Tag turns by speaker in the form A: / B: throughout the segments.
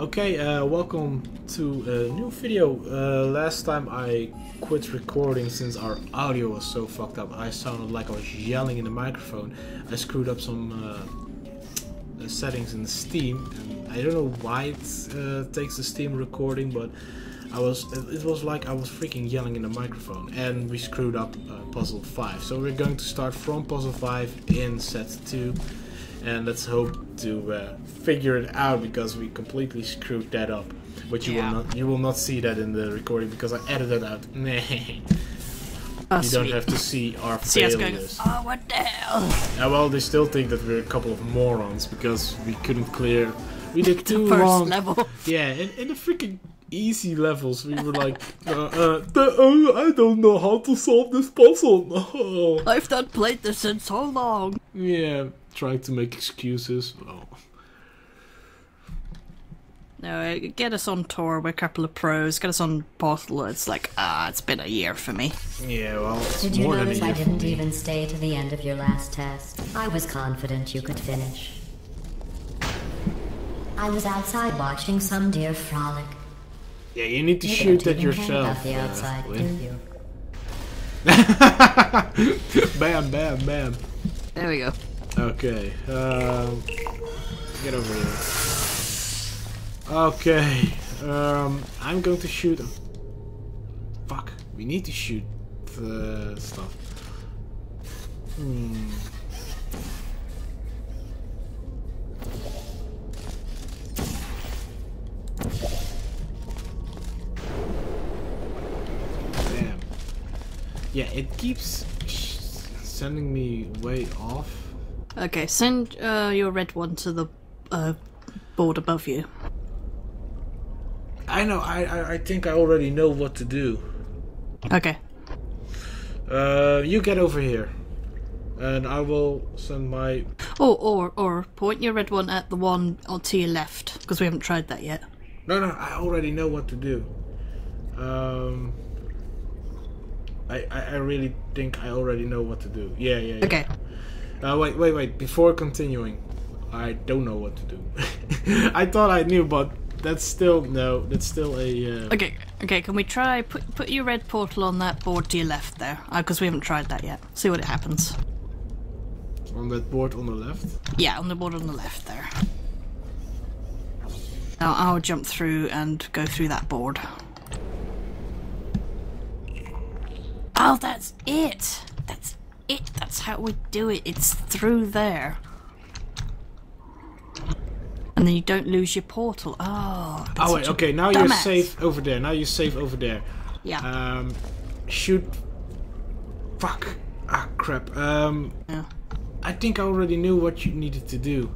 A: Okay, uh, welcome to a new video. Uh, last time I quit recording since our audio was so fucked up. I sounded like I was yelling in the microphone. I screwed up some uh, settings in Steam, and I don't know why it uh, takes the Steam recording, but I was it was like I was freaking yelling in the microphone, and we screwed up uh, puzzle five. So we're going to start from puzzle five in set two and let's hope to uh, figure it out because we completely screwed that up. But you
B: Yeah.
A: will not you will not see that in the recording because I edited out. Nah.
B: Oh,
A: you don't have to see our
B: See us going,
A: failures.
B: oh, what the hell?
A: Yeah, well, they still think that we're a couple of morons because we couldn't clear. We did two
B: First
A: wrong.
B: level.
A: Yeah, in, in the freaking easy levels, we were like, uh, uh, the- uh, I don't know how to solve this puzzle. Oh.
B: I've not played this in so long.
A: Yeah, trying to make excuses. Oh.
B: No, uh, get us on tour with a couple of pros. Get us on Portal. It's like, ah, it's been a year for me.
A: Yeah, well, it's
C: Did you
A: more than a
C: notice I didn't even stay to the end of your last test? I was confident you could finish. I was outside watching some deer frolic.
A: Yeah, you need to
C: You
A: shoot
C: don't
A: at
C: even care
A: yourself.
C: about the
A: uh,
C: outside, do you?
A: bam, bam, bam.
B: There we go.
A: Okay, um, get over here. Okay, um, I'm going to shoot. Fuck, we need to shoot the stuff. Hmm. Damn. Yeah, it keeps sending me way off.
B: Okay, send uh, your red one to the uh, board above you.
A: I know. I, I I think I already know what to do.
B: Okay.
A: Uh, you get over here, and I will send my.
B: Oh, or or point your red one at the one on to your left because we haven't tried that yet.
A: No, no. I already know what to do. Um. I, I, I really think I already know what to do. Yeah, yeah. yeah.
B: Okay.
A: Uh, wait, wait, wait. Before continuing, I don't know what to do. I thought I knew, but that's still no. That's still a. Uh,
B: Okay. Okay. Can we try put put your red portal on that board to your left there? Because we haven't tried that yet. See what it happens.
A: on that board on the left.
B: Yeah, on the board on the left there. Now I'll jump through and go through that board. Oh, that's it! That's it! That's how we do it. It's through there. And then you don't lose your portal. Oh.
A: Oh wait, okay. Now you're safe over there. Now you're safe over there.
B: Yeah.
A: Um, shoot. Fuck. Ah, crap. Um,
B: yeah.
A: I think I already knew what you needed to do.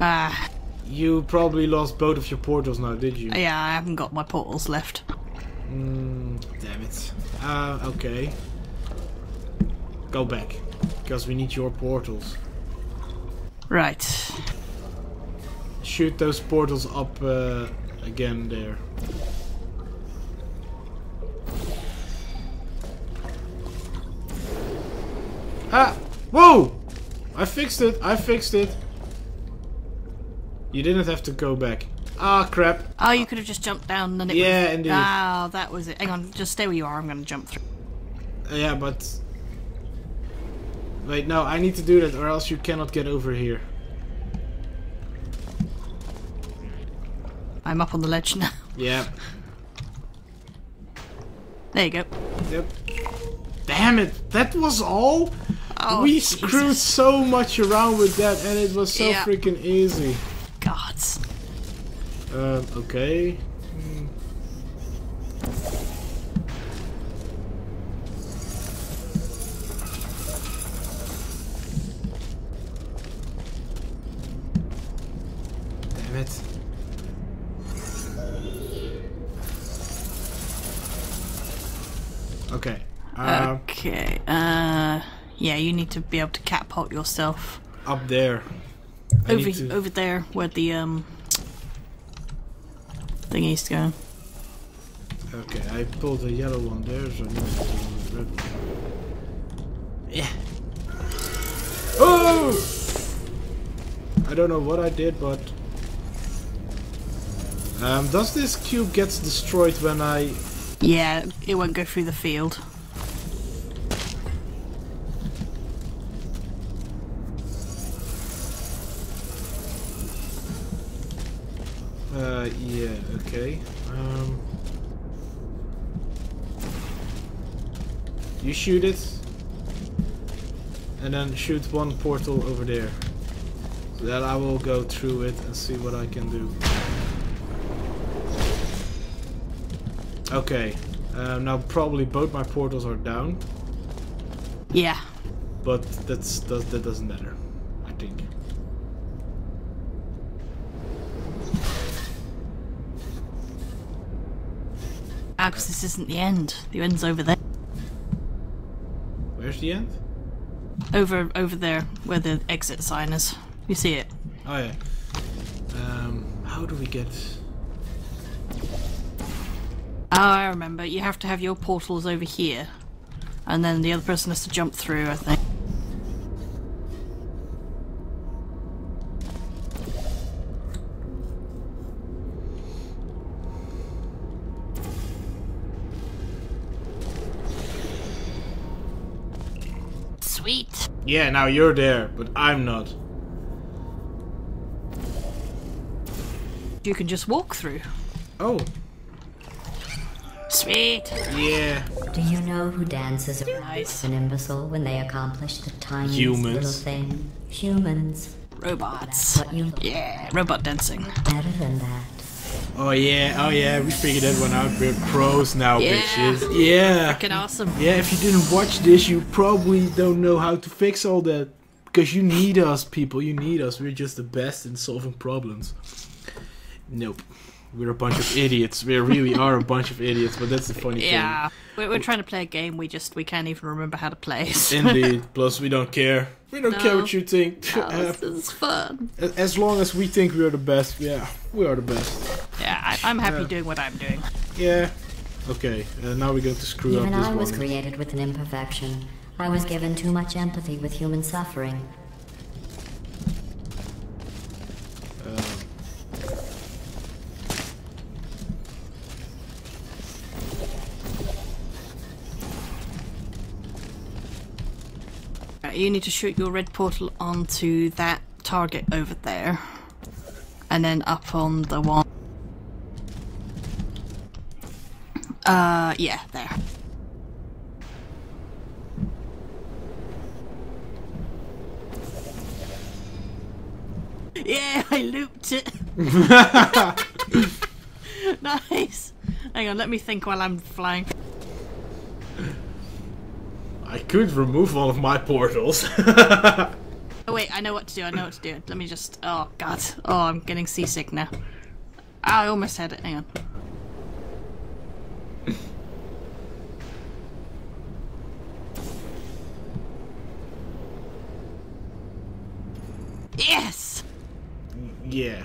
B: Ah,
A: You probably lost both of your portals now, did you?
B: yeah, I haven't got my portals left.
A: Mm, damn it. Uh, okay. Go back. Because we need your portals.
B: Right.
A: Shoot those portals up uh, again there. Ah! Whoa! I fixed it! I fixed it! You didn't have to go back. Ah, crap.
B: Oh, you could have just jumped down and then it
A: Yeah,
B: would've-
A: indeed.
B: Ah, that was it. Hang on, just stay where you are. I'm going to jump through.
A: Yeah, but... Wait, no, I need to do that or else you cannot get over here.
B: I'm up on the ledge now.
A: Yeah.
B: There you go.
A: Yep. Damn it! That was all?
B: Oh,
A: we
B: Jesus.
A: screwed so much around with that and it was so
B: Yeah.
A: freaking easy.
B: Gods.
A: Um, okay.
B: Yeah, you need to be able to catapult yourself
A: up there. I
B: over
A: to-
B: over there where the um thingy's going.
A: Okay, I pulled the yellow one there, so I need to do the red one. Yeah. Oh! I don't know what I did, but Um, does this cube get destroyed when I...
B: Yeah, it won't go through the field.
A: Uh, yeah, okay. Um, you shoot it, and then shoot one portal over there. So that I will go through it and see what I can do. Okay, um, now probably both my portals are down,
B: Yeah.
A: but that's that, that doesn't matter, I think.
B: Ah, because this isn't the end. The end's over there.
A: Where's the end?
B: Over, over there, where the exit sign is. You see it?
A: Oh yeah. Um, how do we get?
B: Oh, I remember. You have to have your portals over here. And then the other person has to jump through, I think.
A: Yeah, now you're there, but I'm not.
B: You can just walk through.
A: Oh,
B: Sweet.
A: yeah.
C: Do you know who dances around
B: Nice.
C: an imbecile when they accomplish the tiniest
A: Humans.
C: little thing? Humans.
B: Robots.
C: What you
B: Yeah, robot dancing.
C: better than that.
A: Oh yeah, oh yeah, we figured that one out. We're pros now,
B: Yeah.
A: bitches. Yeah.
B: Freaking awesome.
A: Yeah, if you didn't watch this, you probably don't know how to fix all that. Because you need us, people. You need us. We're just the best in solving problems. Nope. We're a bunch of idiots. We really are a bunch of idiots, but that's the funny thing.
B: Yeah, we're, we're trying to play a game. We just we can't even remember how to play.
A: thing. Indeed. Plus, we don't care. We don't care what you think.
B: Oh, this is fun.
A: As long as we think we are the best, yeah, we are the best.
B: Yeah, I, I'm happy
A: Yeah.
B: doing what I'm doing.
A: Yeah. Okay, uh, now we're going to screw
C: Even
A: up this
C: I was
A: one.
C: created with an imperfection. I was given too much empathy with human suffering.
B: You need to shoot your red portal onto that target over there, and then up on the one. Uh, yeah, there. Yeah, I looped it. nice. Hang on, let me think while I'm flying.
A: I could remove all of my portals.
B: Oh wait, I know what to do. I know what to do. Let me just. Oh god. Oh, I'm getting seasick now. Ah, I almost had it. Hang on. Yes.
A: yeah.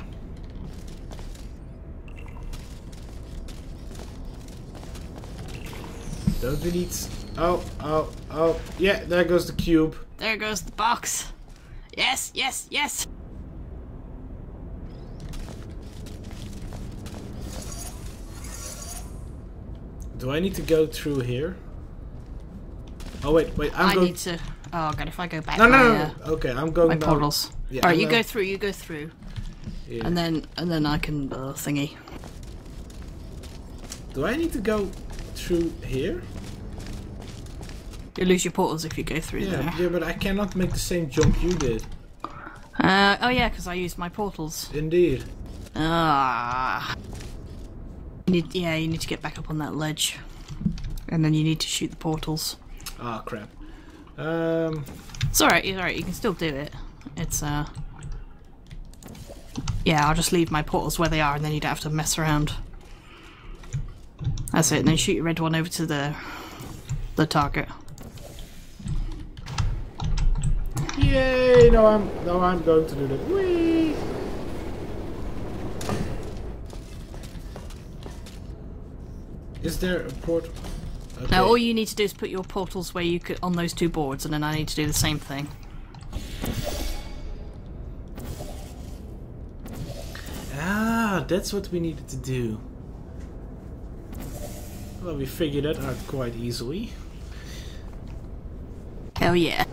A: Don't we need... s- Oh, oh, oh. Yeah, there goes the cube.
B: There goes the box. Yes, yes, yes.
A: Do I need to go through here? Oh, wait, wait. I'm
B: i
A: going...
B: need to. Oh god, if I go back.
A: No, no,
B: my,
A: no,
B: uh.
A: Okay, I'm going
B: my
A: down.
B: portals.
A: Yeah,
B: All right,
A: I'm
B: you go through. You go through,
A: Yeah.
B: and then and then I can uh, thingy.
A: Do I need to go through here?
B: You lose your portals if you go through
A: Yeah,
B: there.
A: yeah, but I cannot make the same jump you did.
B: Uh, oh yeah, because I used my portals.
A: Indeed.
B: Ah. You need, yeah, you need to get back up on that ledge, and then you need to shoot the portals.
A: Ah, crap. Um,
B: It's alright. It's alright. You can still do it. It's uh. Yeah, I'll just leave my portals where they are, and then you don't have to mess around. That's it. And then shoot your red one over to the the target.
A: Yay! No, I'm no, I'm going to do that. Whee! Is there a port? Okay.
B: Now all you need to do is put your portals where you could on those two boards, and then I need to do the same thing.
A: Ah, Ah, that's what we needed to do. Well, we figured that out quite easily.
B: Hell yeah.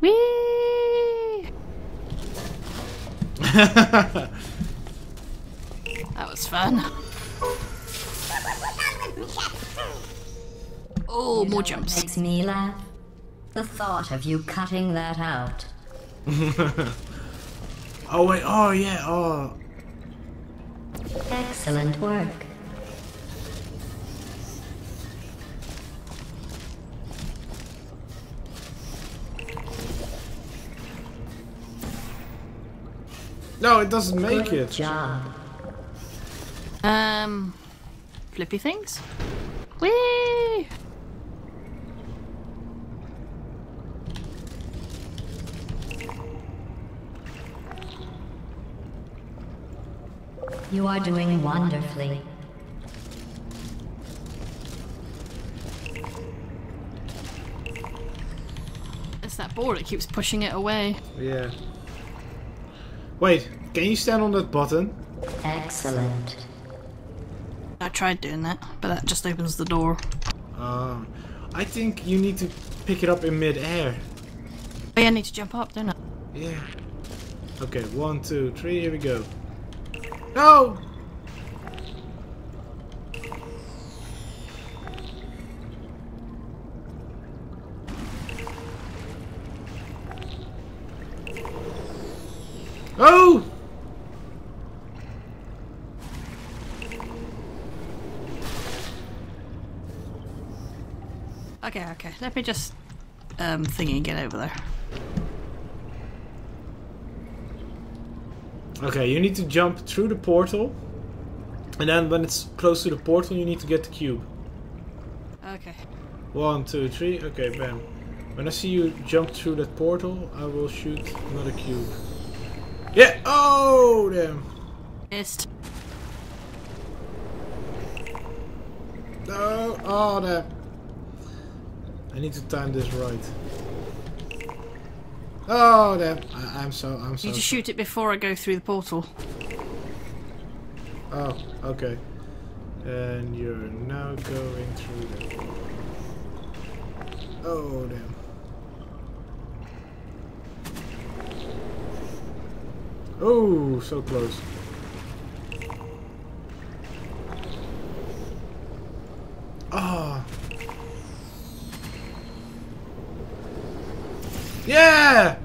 B: Whee! That was fun. Oh, more jumps.
C: Makes me laugh. The thought of you cutting that out.
A: oh wait, oh yeah, oh.
C: Excellent work.
A: No, it doesn't make
C: Good
A: it.
C: job.
B: Um, flippy things. Whee!
C: You are doing wonderfully.
B: It's that board, it keeps pushing it away.
A: Yeah. Wait, can you stand on that button?
C: Excellent.
B: I tried doing that, but that just opens the door.
A: Uh, I think you need to pick it up in mid-air.
B: Oh yeah, I need to jump up, don't I?
A: Yeah. Okay, one, two, three, here we go. No! Oh!
B: Okay, okay. Let me just um thingy and get over there.
A: Okay, you need to jump through the portal. And then when it's close to the portal, you need to get the cube.
B: Okay.
A: One, two, three. Okay, bam. When I see you jump through that portal, I will shoot another cube. Yeah! Oh, damn.
B: Missed.
A: No! Oh, damn. I need to time this right. Oh, damn. I, I'm so, I'm so.
B: You just shoot it before I go through the portal.
A: Oh, okay. And you're now going through the. Oh, damn. Oh, so close. Ah. Yeah!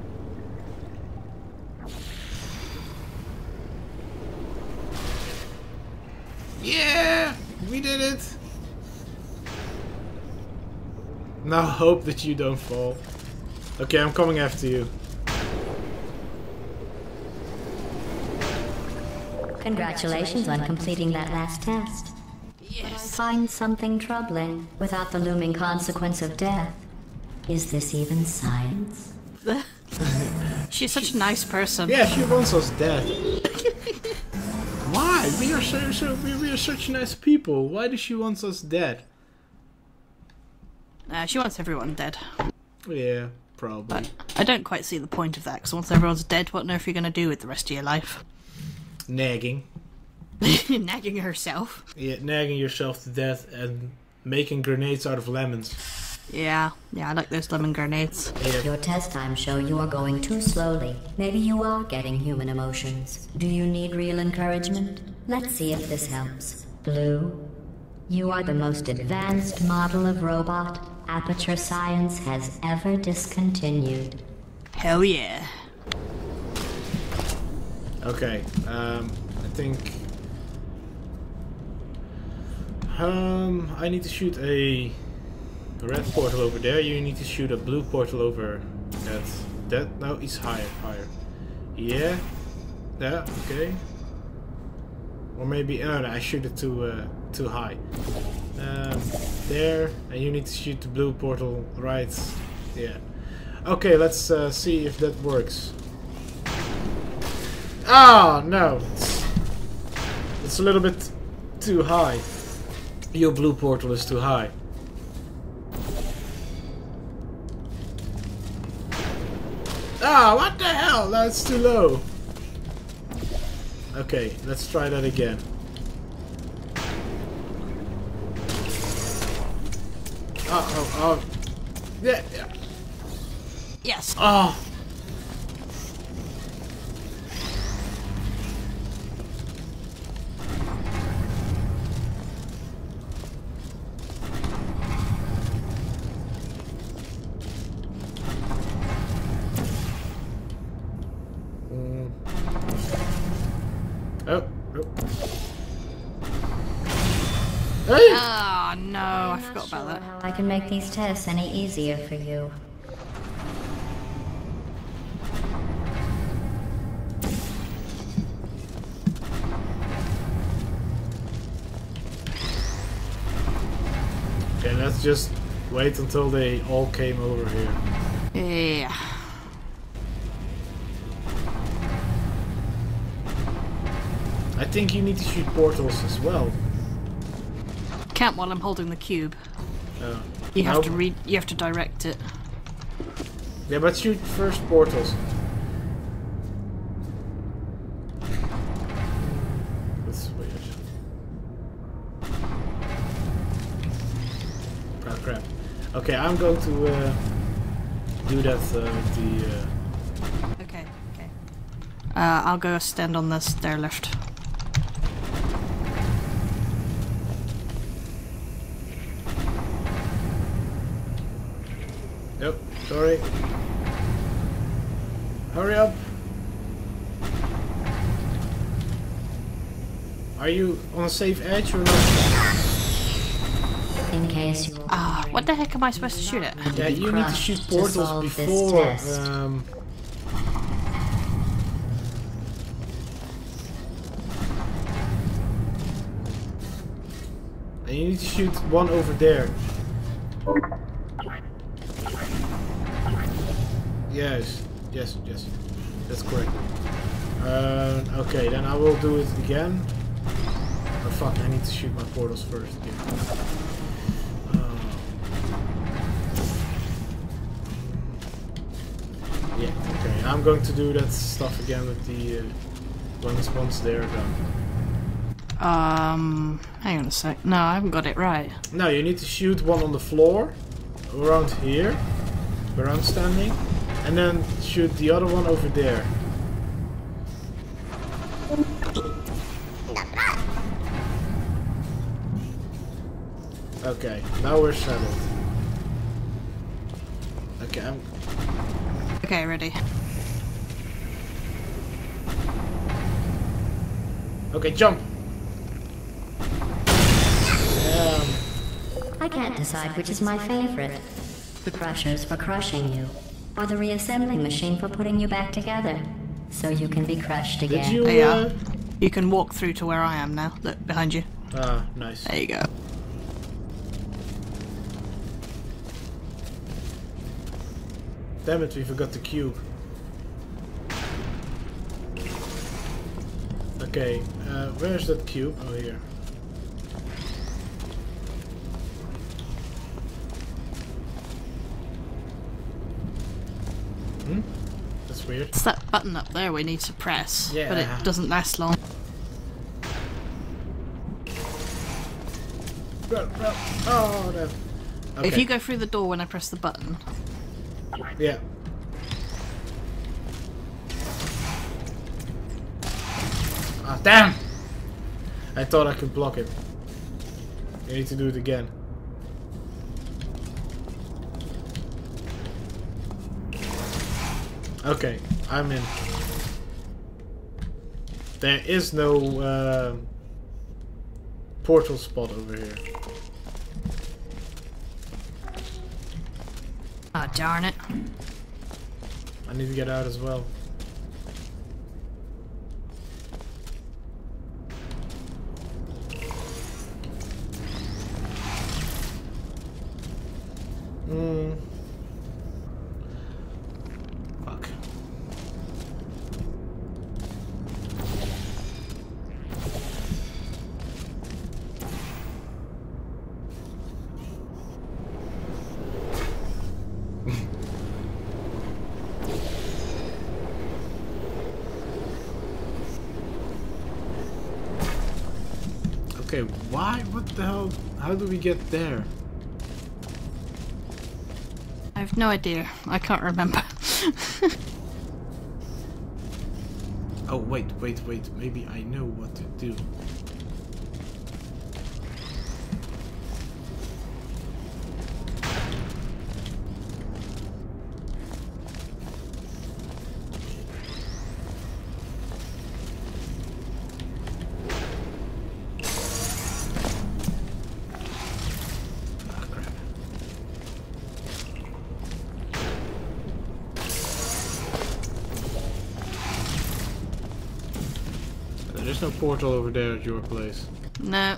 A: Yeah! We did it! Now hope that you don't fall. Okay, I'm coming after you.
C: Congratulations on completing that last test.
B: Yes.
C: Find something troubling without the looming consequence of death. Is this even science?
B: She's such a nice person.
A: Yeah, she wants us dead. Why? We are so, so we, we are such nice people. Why does she want us dead?
B: Uh, she wants everyone dead.
A: Yeah, probably.
B: But I don't quite see the point of that, because once everyone's dead, what on earth are you going to do with the rest of your life?
A: Nagging.
B: Nagging herself.
A: Yeah, nagging yourself to death and making grenades out of lemons.
B: Yeah, yeah, I like those lemon grenades.
A: Yeah.
C: Your test times show you are going too slowly. Maybe you are getting human emotions. Do you need real encouragement? Let's see if this helps. Blue, you are the most advanced model of robot Aperture Science has ever discontinued.
B: Hell yeah.
A: Okay, um, I think. Um, I need to shoot a red portal over there. You need to shoot a blue portal over that. That no, it's higher, higher. Yeah, yeah, okay. Or maybe no, I shoot it too uh, too high. Um, there, and you need to shoot the blue portal right. Yeah. Okay, let's uh, see if that works. Oh, no. It's, a little bit too high. Your blue portal is too high. Ah, what the hell? That's too low. Okay, let's try that again. Oh, oh, oh. Yeah, yeah.
B: Yes.
A: Oh.
C: Can make these tests any easier for you.
A: Okay, let's just wait until they all came over here.
B: Yeah.
A: I think you need to shoot portals as well.
B: Can't while I'm holding the cube. You have
A: Nope.
B: to read. You have to direct it.
A: yeah, but shoot first portals. That's weird. Oh crap. Okay, I'm going to uh, do that uh, the... Uh,
B: Okay. Okay. Uh, I'll go stand on the stair lift.
A: Nope, sorry. Hurry up. Are you on a safe edge or not?
C: In case you
B: Ah, what the heck am I supposed to shoot at?
A: Yeah, you need to shoot portals
C: solve this
A: before. Um, and you need to shoot one over there. Yes, yes, yes. That's correct. Uh, okay, then I will do it again. Oh fuck, I need to shoot my portals first. again. Uh, Yeah, okay. I'm going to do that stuff again with the uh, once they're done.
B: Um, hang on a sec. No, I haven't got it right.
A: No, you need to shoot one on the floor, around here, where I'm standing, and then shoot the other one over there. Okay, now we're settled. Okay, I'm
B: Okay, ready.
A: okay. Jump. Um,
C: I can't decide which is my favorite. The crushers for crushing you, or the reassembling machine for putting you back together, so you can be crushed again.
A: did you?
B: There you
A: Uh,
B: are. You can walk through to where I am now. Look behind you.
A: ah, nice.
B: There you go.
A: Damn it, we forgot the cube. Okay, uh, where's that cube? Oh, here. Weird.
B: It's that button up there we need to press, but it doesn't last long.
A: Oh, no. Okay.
B: If you go through the door when I press the button,
A: Yeah. Ah, damn! I thought I could block it. You need to do it again. Okay, I'm in. There is no uh, portal spot over here.
B: oh darn it.
A: I need to get out as well. Okay, why? What the hell? How do we get there?
B: I have no idea. I can't remember.
A: Oh, wait, wait, wait. Maybe I know what to do. Portal over there at your place.
B: no.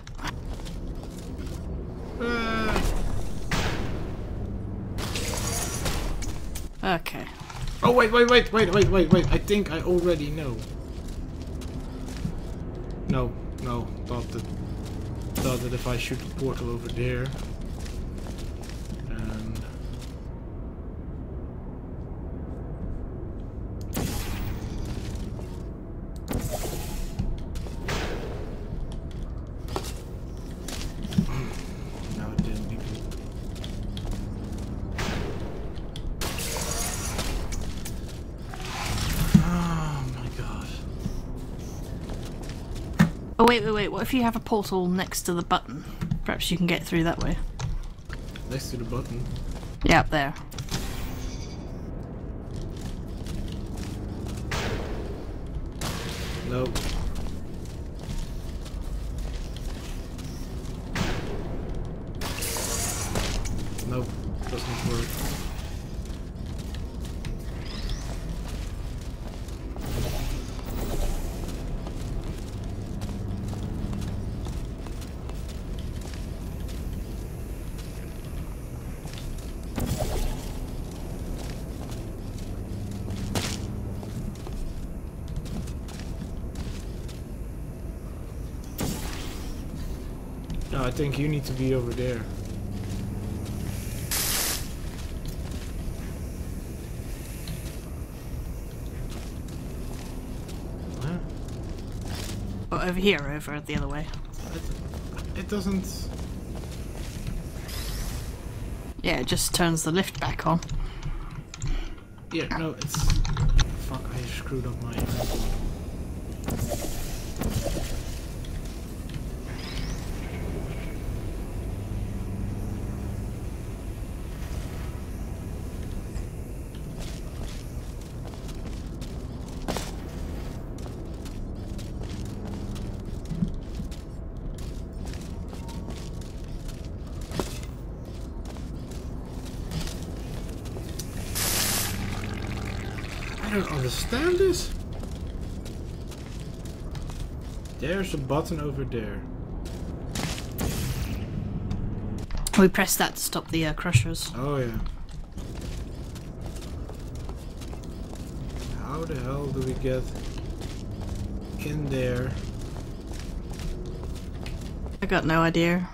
A: Ah.
B: Okay.
A: Oh wait, wait, wait, wait, wait, wait, wait. I think I already know. No, no. Thought that thought that if I shoot the portal over there
B: What if you have a portal next to the button? Perhaps you can get through that way.
A: Next to the button.
B: Yeah, up there.
A: Nope, doesn't work. No, I think you need to be over there. Huh?
B: Over here, over the other way.
A: It, it doesn't.
B: Yeah, it just turns the lift back on.
A: Yeah, no, it's. Fuck, I screwed up my. I don't understand this. There's a button over there.
B: We press that to stop the uh, crushers.
A: Oh yeah. How the hell do we get in there?
B: I got no idea.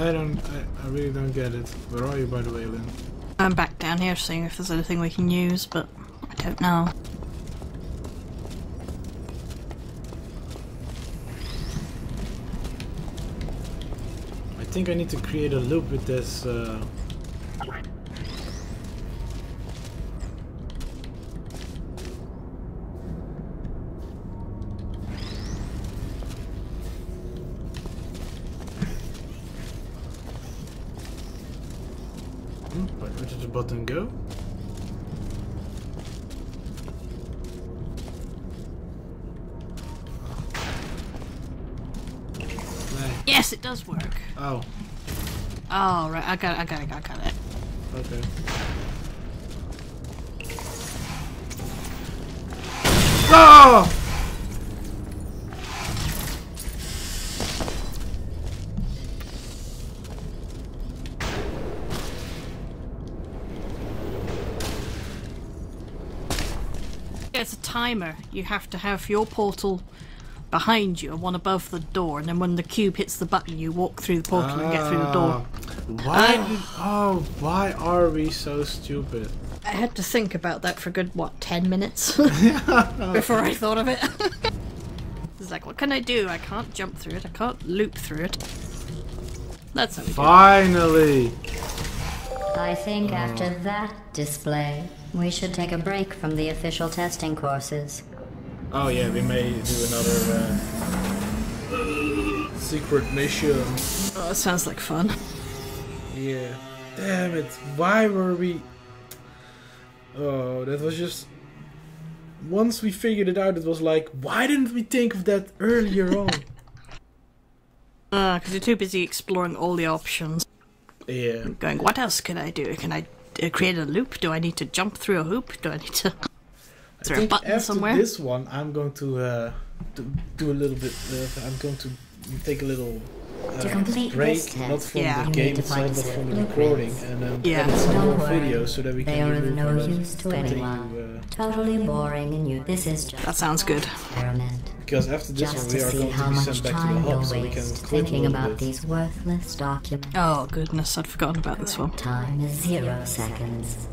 A: I don't. I, I really don't get it. Where are you, by the way, Lin?
B: I'm back down here seeing if there's anything we can use, but I don't know.
A: I think I need to create a loop with this. Uh... Hmm, Where where did the button go? Nah.
B: Yes, it does work.
A: Oh,
B: Oh, right. I got it. I got it. I got it.
A: okay. Oh!
B: Timer. You have to have your portal behind you and one above the door, and then when the cube hits the button, you walk through the portal and get through the door.
A: Ah, Why? oh, why are we so stupid?
B: I had to think about that for a good, what, 10 minutes before I thought of it. it's like, what can I do? I can't jump through it, I can't loop through it. That's not good.
A: Finally!
C: I think after that display, we should take a break from the official testing courses.
A: Oh yeah, we may do another uh, secret mission.
B: Oh, that sounds like fun.
A: Yeah. Damn it! Why were we? Oh, that was just. Once we figured it out, it was like, why didn't we think of that earlier on?
B: Ah, because you're too busy exploring all the options.
A: yeah.
B: Going, what else can I do? Can I uh, create a loop? Do I need to jump through a hoop? Do I need to. Is
A: I
B: there a
A: think
B: button
A: after
B: somewhere?
A: this one, I'm going to uh, do, do a little bit. Uh, I'm going to take a little uh,
C: To complete
A: break,
C: this
A: not from
B: Yeah.
A: the
C: you
A: game itself, but from the recording, and then
B: Yeah.
A: edit some more
C: worry,
A: videos so that we
C: they
A: can
C: are of no use to
A: continue,
C: anyone.
A: uh,
C: Totally boring and you. This is just
B: That sounds good.
C: experiment.
A: Because after this
C: Just
A: one,
C: to
A: we are
C: see
A: going
C: how
A: to be
C: much
A: sent back to the
C: time
A: hub,
C: you'll
A: so we can
C: waste
A: quit a
C: thinking about
A: bit.
C: these worthless documents.
B: Oh, goodness, I'd forgotten about this one.
C: Time is zero seconds.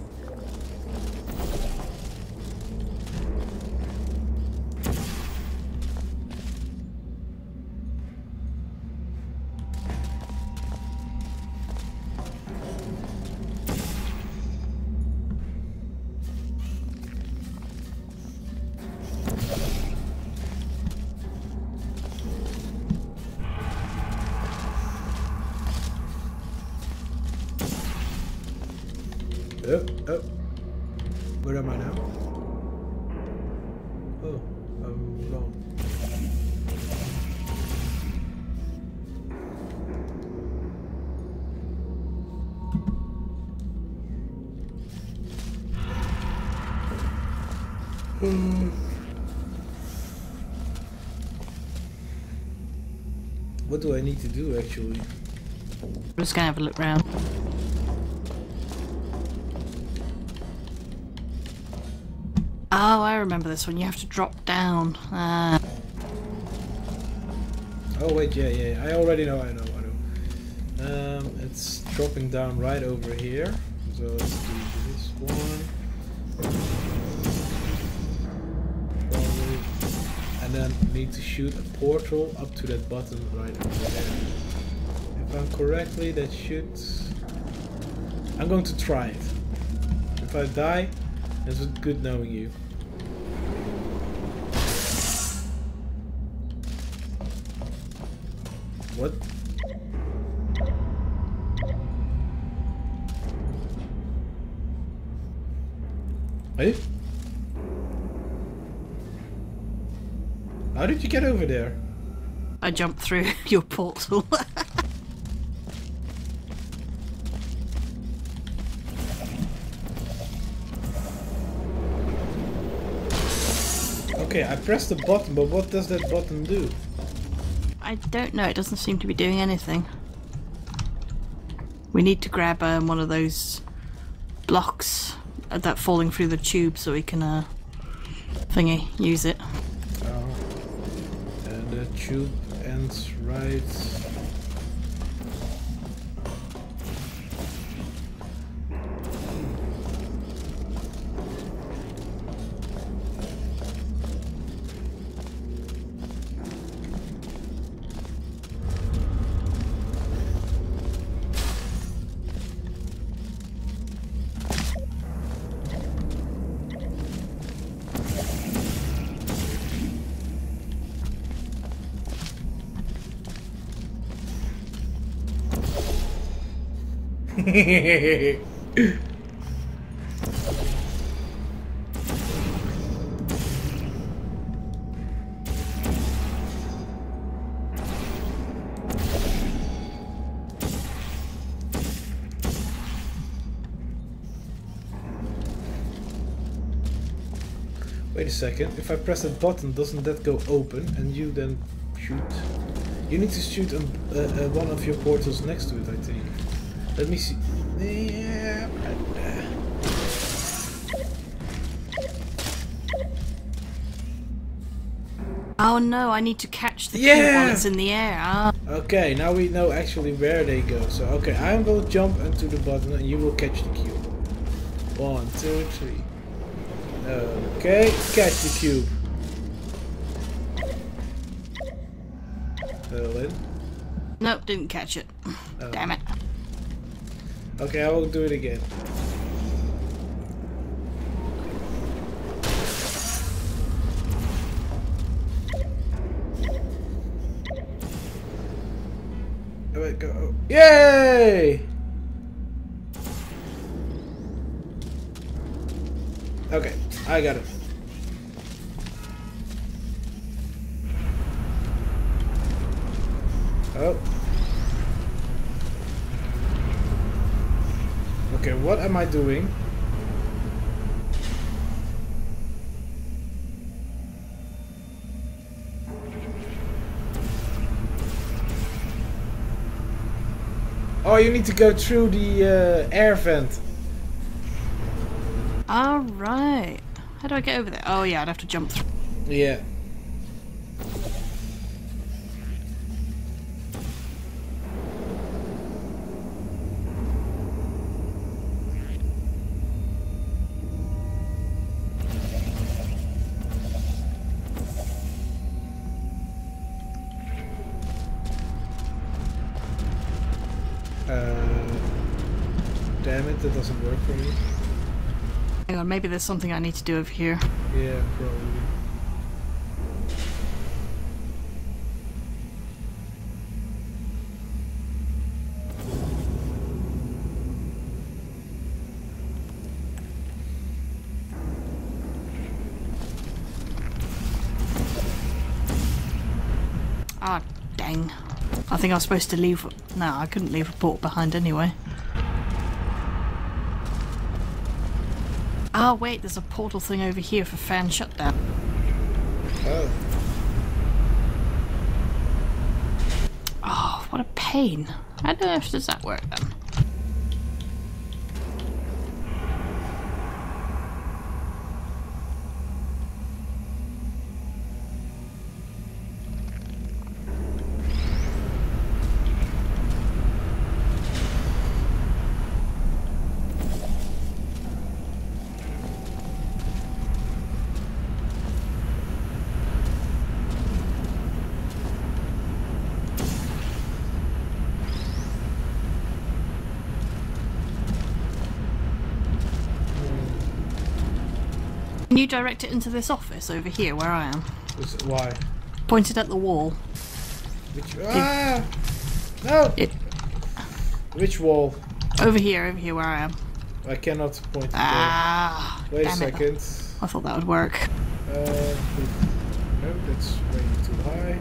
A: What do I need to do actually?
B: I'm just gonna have a look around. Oh, I remember this one. You have to drop down. Uh,
A: Oh wait, yeah, yeah. I already know. I know. I know. Um, it's dropping down right over here. So let's do Need to shoot a portal up to that button right over there. If I'm correctly, that should. I'm going to try it. If I die, it's good knowing you. What? Hey? How did you get over there?
B: I jumped through your portal.
A: Okay, I pressed the button, but what does that button do?
B: I don't know. It doesn't seem to be doing anything. We need to grab um, one of those blocks uh, that falling through the tube so we can uh, thingy use it.
A: Oh. And right. Wait a second, if I press that button, doesn't that go open and you then shoot? You need to shoot um, uh, uh, one of your portals next to it, I think. Let me see. Yeah.
B: Oh no, I need to catch the cube
A: Yeah!
B: while it's in the air. Ah.
A: Okay, now we know actually where they go. So, okay, I will jump into the button and you will catch the cube. One, two, three. Okay, catch the cube. Fill in.
B: Nope, didn't catch it.
A: Oh.
B: Damn it.
A: Okay, I will do it again. Oh, wait, go. Yay! Okay, I got it. Okay, what am I doing? Oh, you need to go through the uh, air vent.
B: Alright. How do I get over there? Oh yeah, I'd have to jump through.
A: Yeah. Uh, damn it, that doesn't work for me.
B: Hang on, maybe there's something I need to do over here.
A: Yeah, probably.
B: Ah, dang. I think I was supposed to leave. No, I couldn't leave a port behind anyway. Ah, wait, there's a portal thing over here for fan shutdown.
A: Oh.
B: Oh, what a pain. How on earth does that work then? Can you direct it into this office over here where I am?
A: Is- Why?
B: Pointed at the wall.
A: Which? Ah! No!
B: It
A: Which wall?
B: over here, over here where I am.
A: I cannot point it
B: Ah,
A: there. Wait a
B: damn it.
A: second.
B: I thought that would work.
A: Uh, no, that's way too high.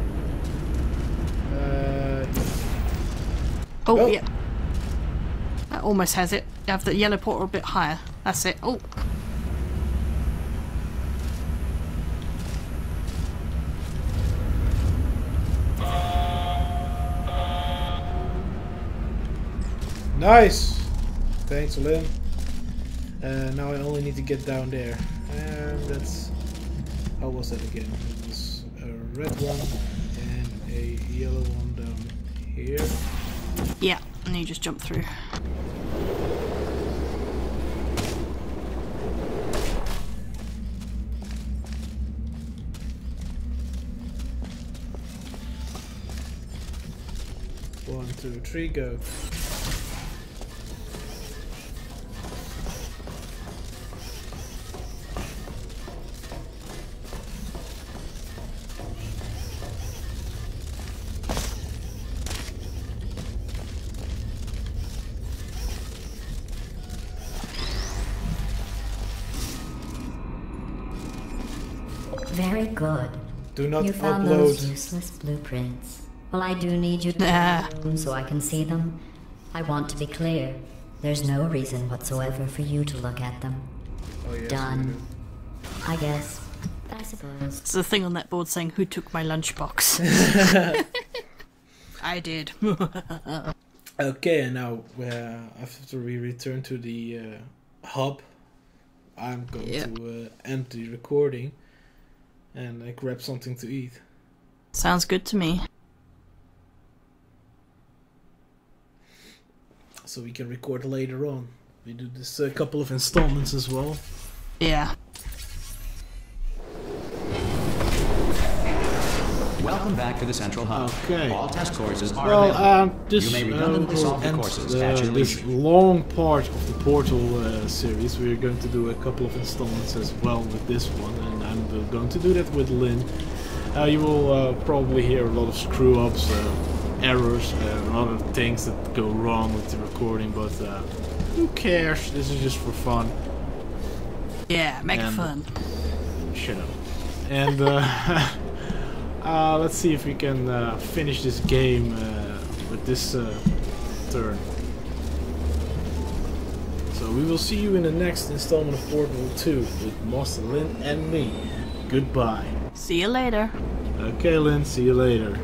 A: Uh,
B: Oh,
A: Oh.
B: yeah. That almost has it. You have the yellow portal a bit higher. That's it. Oh,
A: nice! Thanks, Lin. Uh, now I only need to get down there. And that's... How was that again? It was a red one and a yellow one down here.
B: yeah. And you just jump through.
A: One, two, three, go. Do not
C: You found those useless blueprints. Well, I do need you to
B: Ah.
C: them so I can see them. I want to be clear. There's no reason whatsoever for you to look at them.
A: Oh, yes,
C: Done. I guess. I suppose.
B: It's the thing on that board saying, Who took my lunchbox? I did.
A: Okay, and now uh, after we return to the uh, hub, I'm going
B: Yep.
A: to uh, end the recording and uh, grab something to eat.
B: Sounds good to me.
A: So we can record later on. We do this a couple of installments as well.
B: Yeah.
D: Welcome back to the Central Hub.
A: Okay.
D: All test courses are
A: Well,
D: available.
A: um, this
D: you may
A: uh,
D: redundantly
A: will
D: solve the
A: end
D: courses
A: uh,
D: at your
A: this long part of the Portal uh, series. We're going to do a couple of installments as well with this one, and going to do that with Lin. Uh, you will uh, probably hear a lot of screw-ups, uh, errors, and other things that go wrong with the recording, but uh, who cares? This is just for fun.
B: Yeah, make it fun.
A: Shut up. And uh, uh, let's see if we can uh, finish this game uh, with this uh, turn. So we will see you in the next installment of Portal 2 with Moss, Lin, and me. Goodbye.
B: See you later.
A: Okay, Lin, see you later.